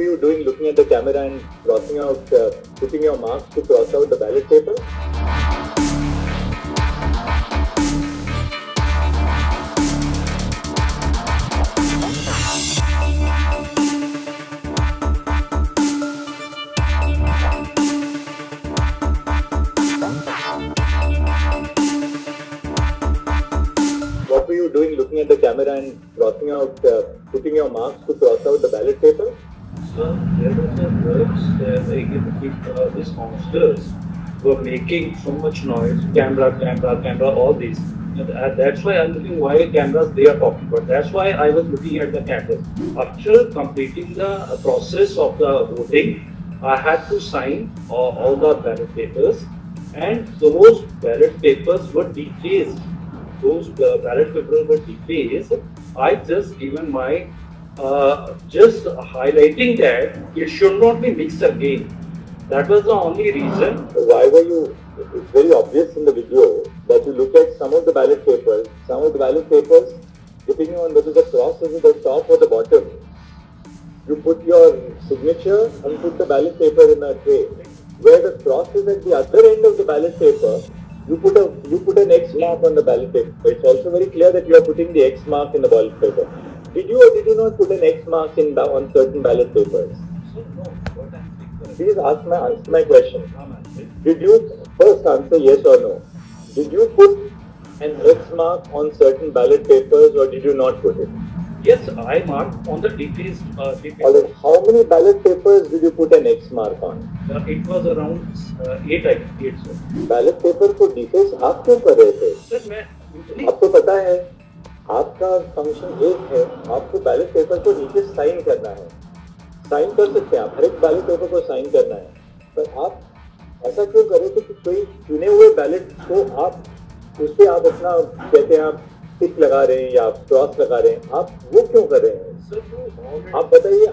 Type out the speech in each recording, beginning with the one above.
were you doing looking at the camera and crossing out, uh, putting your marks to cross out the ballot paper? What were you doing looking at the camera and crossing out, uh, putting your marks to cross out the ballot paper? There was a works uh, like if, uh, these monsters were making so much noise, camera, camera, camera, all these. And uh, that's why I'm looking why cameras they are talking about. That's why I was looking at the cameras. After completing the uh, process of the voting, I had to sign all, all the ballot papers, and those ballot papers were defaced. Those uh, ballot papers were defaced. I just given my uh, just highlighting that it should not be mixed again. That was the only reason. Why were you? It's very obvious in the video that you look at some of the ballot papers. Some of the ballot papers, depending on whether the cross is at the top or the bottom, you put your signature and put the ballot paper in a tray. Where the cross is at the other end of the ballot paper, you put a you put an X mark on the ballot paper. It's also very clear that you are putting the X mark in the ballot paper. Did you or did you not put an X mark in the, on certain ballot papers? So no, what I'm saying. Please ask my answer my question. I'm answering. Did you first answer yes or no? Did you put an X mark on certain ballot papers or did you not put it? Yes, I marked on the defaced. Uh, defaced. Alright, how many ballot papers did you put an X mark on? Uh, it was around uh, eight, I eight, sir. Ballot paper को defence आप क्यों कर रहे थे Sir, मैं usually आपको पता है आपका फ़ंक्शन एक है आपको बैलेट पेपर को नीचे साइन करना है। साइन कर सकते हैं आप हर एक बैलेट पेपर को साइन करना है। पर आप ऐसा क्यों कर कि कोई चुने हुए बैलेट को आप उस पर आप अपना कहते हैं आप टिक लगा रहे हैं या आप क्रॉस लगा रहे हैं आप वो क्यों कर रहे हैं? आप बताइए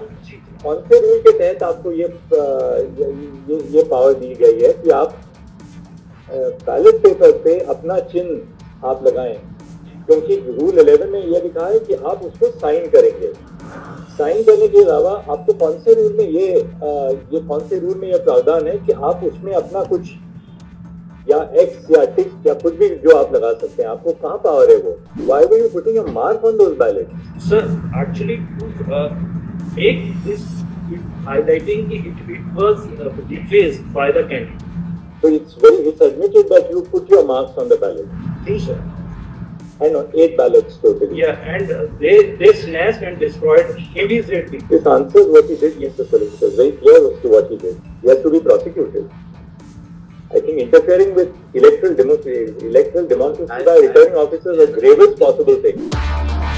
कौन से रूल के तहत आपको ये, ये, ये पावर दी गई है कि आप बैलेट पेपर पे अपना चिन्ह आप लगाएँ। क्योंकि रूल इलेवन में यह लिखा है कि आप उसको साइन करेंगे। साइन करने के अलावा आपको कौन से रूल में ये आ, ये कौन से रूल में यह प्रावधान है कि आप उसमें अपना कुछ या एक्स या टिक या कुछ भी जो आप लगा सकते हैं। आपको कहाँ पावर है वो? Why we you putting mark on those sir actually एक हाइलाइटिंग कि it it was defaced by the candidate so it's very it's admitted that you put your marks on the ballot ji I know eight ballots totally. Yeah, and uh, they they snatched and destroyed immediately. This answers what he did, Mr. Solicitor. Very clear as to what he did. He has to be prosecuted. I think interfering with electoral democracy, electoral democracy by returning officers is the gravest possible thing.